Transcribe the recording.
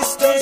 Stay.